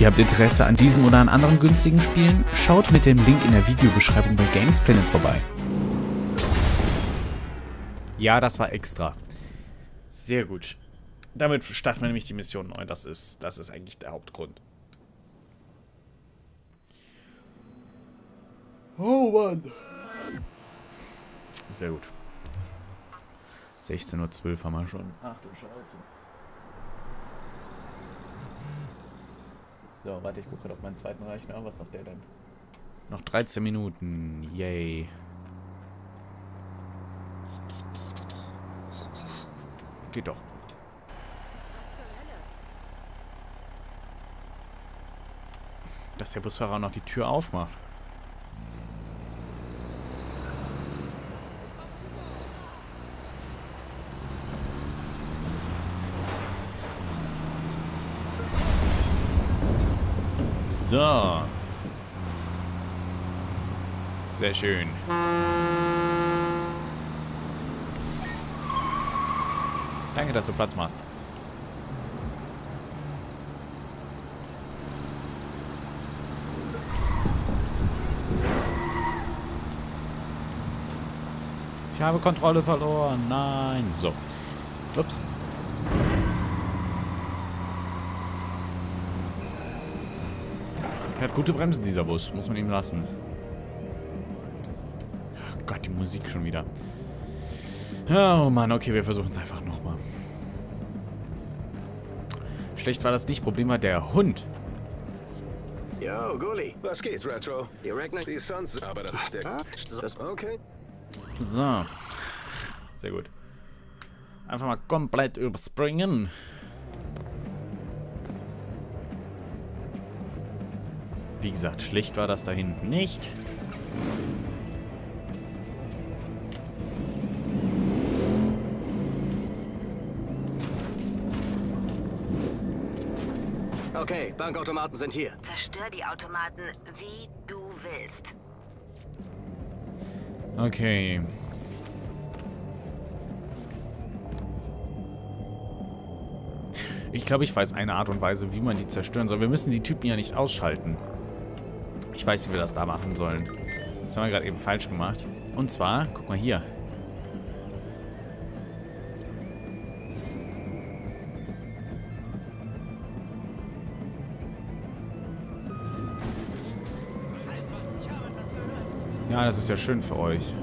Ihr habt Interesse an diesem oder an anderen günstigen Spielen? Schaut mit dem Link in der Videobeschreibung bei Gamesplanet vorbei. Ja, das war extra. Sehr gut. Damit starten wir nämlich die Mission neu. Das ist, das ist eigentlich der Hauptgrund. Oh Mann. Sehr gut. 16.12 Uhr haben wir schon. Ach du Scheiße. So, warte, ich gucke gerade auf meinen zweiten Rechner. Was sagt der denn? Noch 13 Minuten. Yay. Geht doch. Dass der Busfahrer noch die Tür aufmacht. So. Sehr schön. Danke, dass du Platz machst. Ich habe Kontrolle verloren. Nein. So. Ups. Er hat gute Bremsen, dieser Bus. Muss man ihm lassen. Oh Gott, die Musik schon wieder. Oh Mann, okay, wir versuchen es einfach nochmal. Schlecht war das nicht. Problem war der Hund. Yo, Gully. Was geht, Retro? Direkt nach die Sons, aber der... Okay. So. Sehr gut. Einfach mal komplett überspringen. Wie gesagt, schlecht war das da hinten nicht. Okay, Bankautomaten sind hier. Zerstör die Automaten, wie du willst. Okay. Ich glaube, ich weiß eine Art und Weise, wie man die zerstören soll. Wir müssen die Typen ja nicht ausschalten. Ich weiß, wie wir das da machen sollen. Das haben wir gerade eben falsch gemacht. Und zwar, guck mal hier. Ja, das ist ja schön für euch.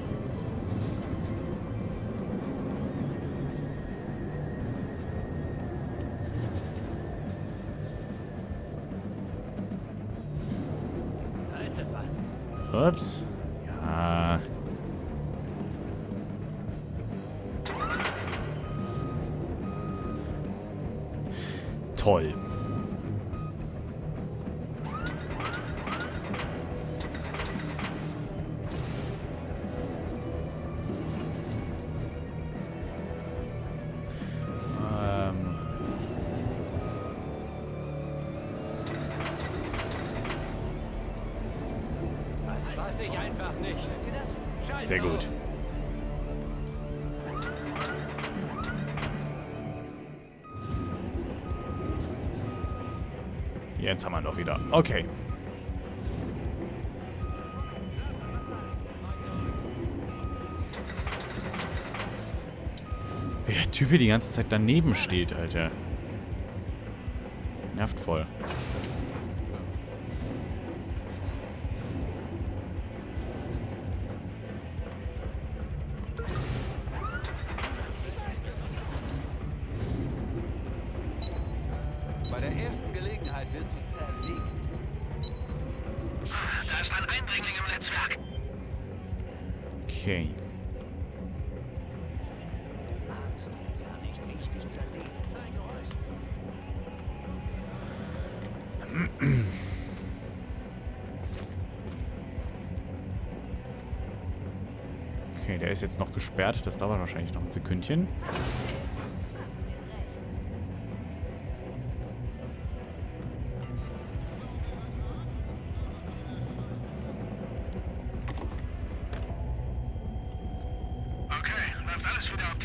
Ups. Ja. Toll. Sehr gut. Jetzt haben wir ihn doch wieder. Okay. Wie der Typ hier die ganze Zeit daneben steht, Alter. Nervt voll. Bei der ersten Gelegenheit wirst du zerlegt. Da ist ein Eindringling im Netzwerk. Okay. Magst du gar nicht richtig zerlegt. Kein Geräusch. Okay, der ist jetzt noch gesperrt. Das dauert wahrscheinlich noch ein Sekündchen.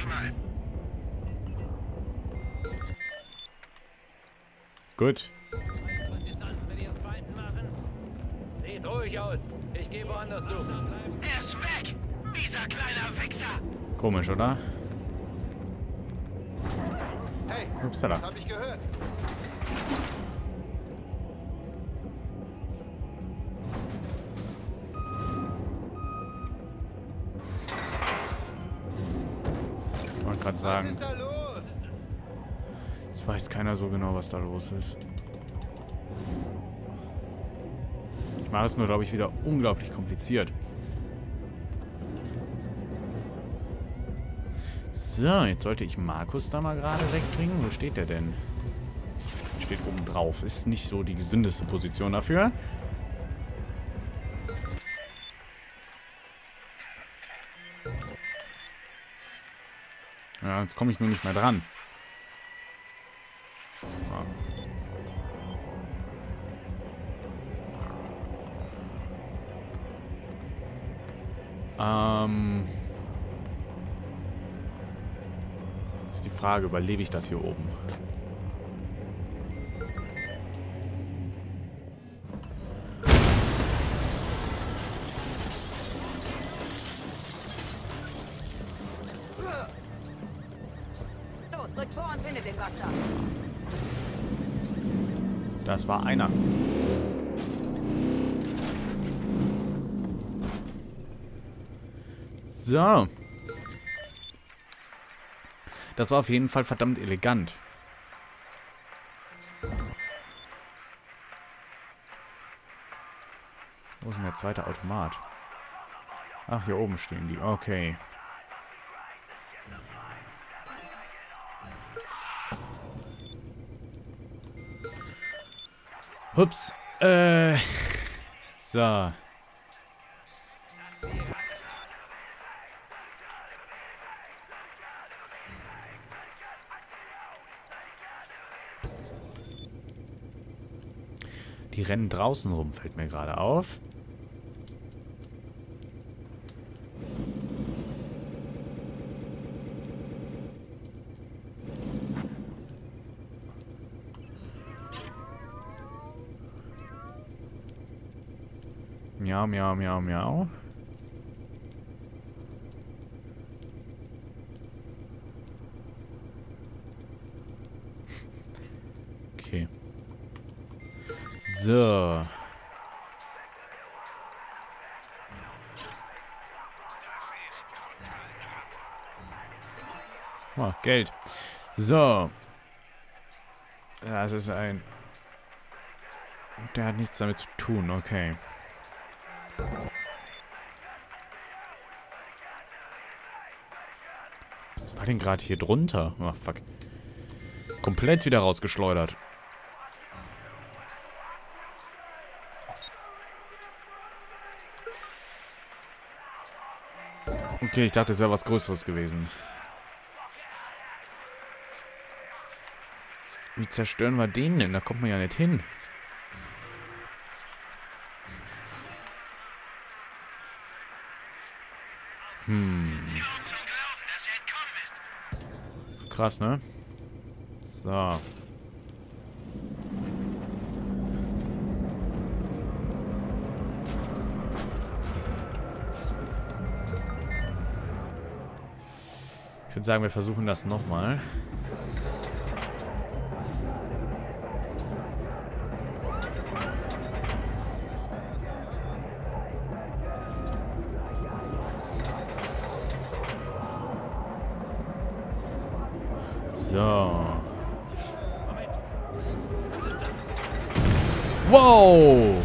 schnallen. Gut. Was ist als mit ihren Feinden machen? Seht ruhig aus. Ich gehe woanders suchen. Er ist weg! Dieser kleine Wichser! Komisch, oder? Hey, Upsala. das hab ich gehört. Sagen, ist da los? es weiß keiner so genau, was da los ist. Ich mache es nur, glaube ich, wieder unglaublich kompliziert. So, jetzt sollte ich Markus da mal gerade wegbringen. Wo steht der denn? Steht oben drauf. Ist nicht so die gesündeste Position dafür. Ja, jetzt komme ich nur nicht mehr dran. Ähm. Ist die Frage, überlebe ich das hier oben? War einer. So. Das war auf jeden Fall verdammt elegant. Wo ist denn der zweite Automat? Ach, hier oben stehen die. Okay. Hups. Äh. So. Die rennen draußen rum, fällt mir gerade auf. Miau, miau, miau, miau. Okay. So. Oh, Geld. So. Ja, es ist ein... Der hat nichts damit zu tun, okay. Was war denn gerade hier drunter? Oh, fuck. Komplett wieder rausgeschleudert. Okay, ich dachte, es wäre was Größeres gewesen. Wie zerstören wir den denn? Da kommt man ja nicht hin. Hm. Krass, ne? So. Ich würde sagen, wir versuchen das nochmal. So. Wow!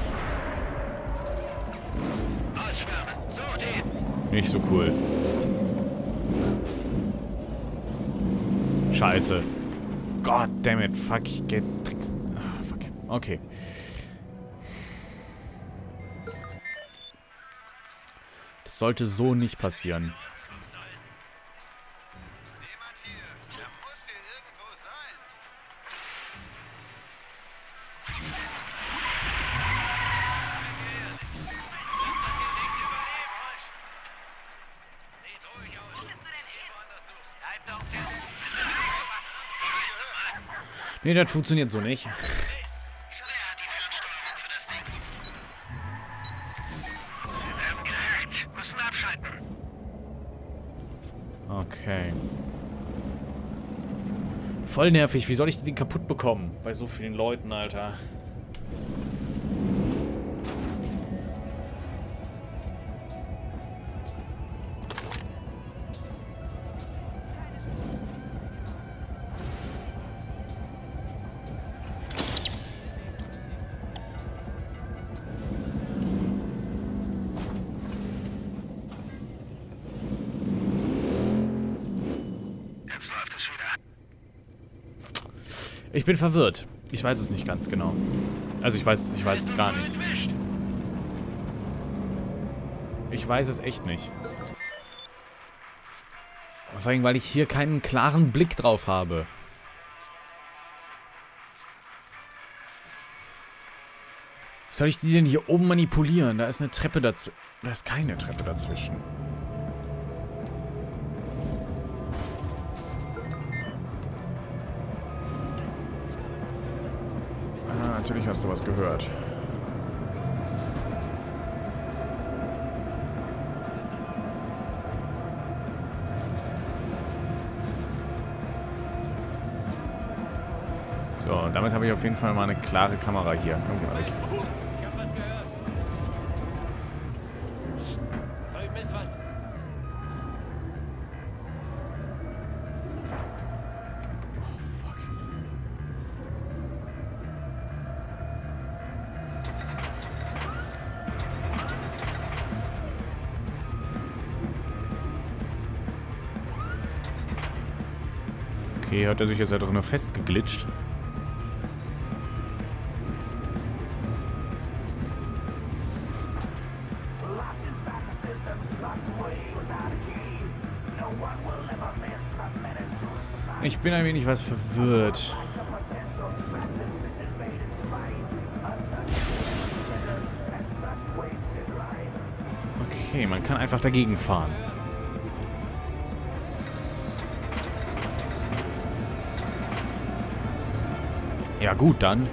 Nicht so cool. Scheiße. God damn it. Fuck, ich get Tricks. Ah, fuck. Okay. Das sollte so nicht passieren. Nee, das funktioniert so nicht. Okay. Voll nervig. Wie soll ich den kaputt bekommen? Bei so vielen Leuten, Alter. Ich bin verwirrt. Ich weiß es nicht ganz genau. Also ich weiß, ich weiß es gar nicht. Ich weiß es echt nicht. Vor allem, weil ich hier keinen klaren Blick drauf habe. Soll ich die denn hier oben manipulieren? Da ist eine Treppe dazwischen. Da ist keine Treppe dazwischen. Natürlich hast du was gehört. So, damit habe ich auf jeden Fall mal eine klare Kamera hier. Komm, geh mal weg. Okay, hat er sich jetzt da drin festgeglitscht. Ich bin ein wenig was verwirrt. Okay, man kann einfach dagegen fahren. Ja gut, dann.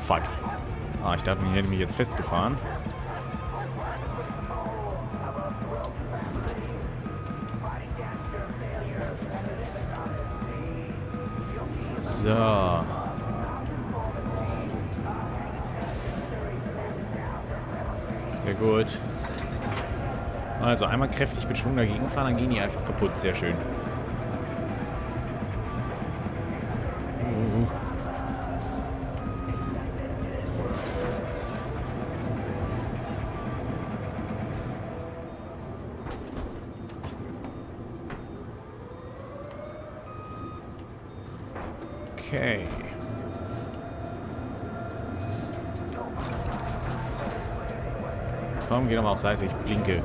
Fuck. Ah, ich dachte, ich hätte mich jetzt festgefahren. So. Sehr gut. Also einmal kräftig mit Schwung dagegen fahren, dann gehen die einfach kaputt. Sehr schön. Uh. Okay. Komm, geh doch mal auf Seite, ich blinke.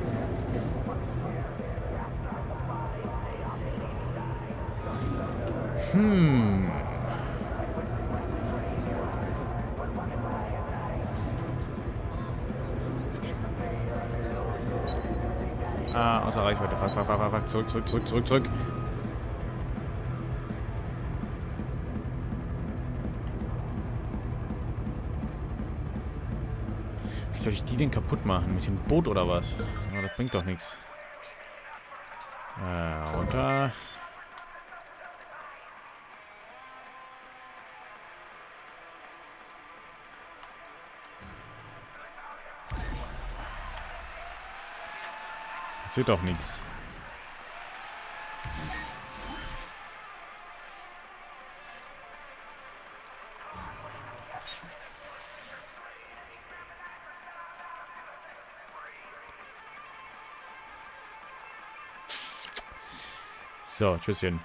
Hm. Ah, außer Reichweite. Fuck, fuck, fuck, fuck. Zurück, zurück, zurück, zurück, zurück. Wie soll ich die denn kaputt machen? Mit dem Boot oder was? Aber das bringt doch nichts. Äh, runter. Passiert doch nichts. So, tschüsschen.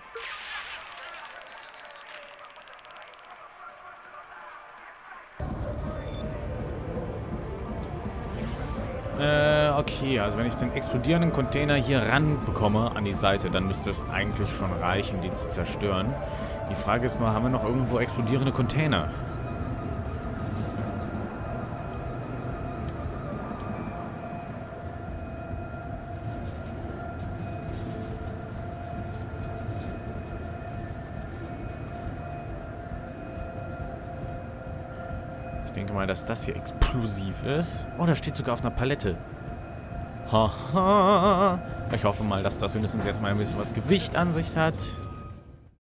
Okay, also wenn ich den explodierenden Container hier ranbekomme an die Seite, dann müsste es eigentlich schon reichen, die zu zerstören. Die Frage ist nur, haben wir noch irgendwo explodierende Container? Ich denke mal, dass das hier explosiv ist. Oh, da steht sogar auf einer Palette. Haha. Ich hoffe mal, dass das mindestens jetzt mal ein bisschen was Gewicht an sich hat.